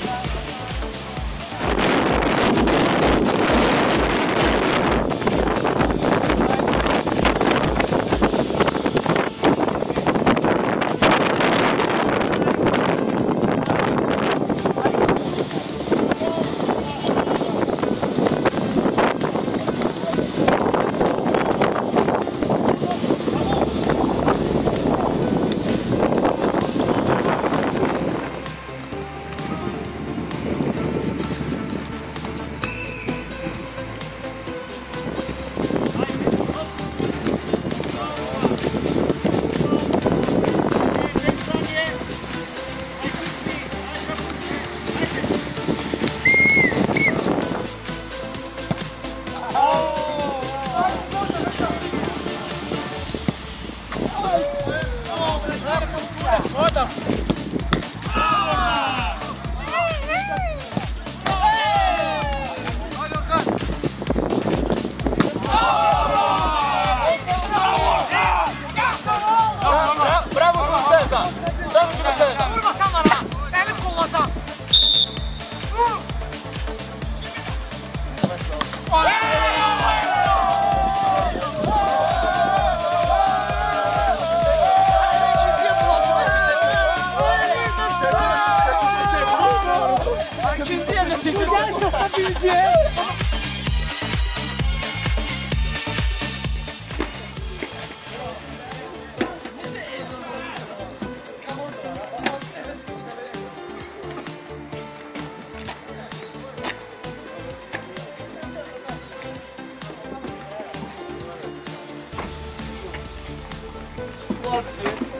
Bye. Вот он. 아.